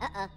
Uh-uh.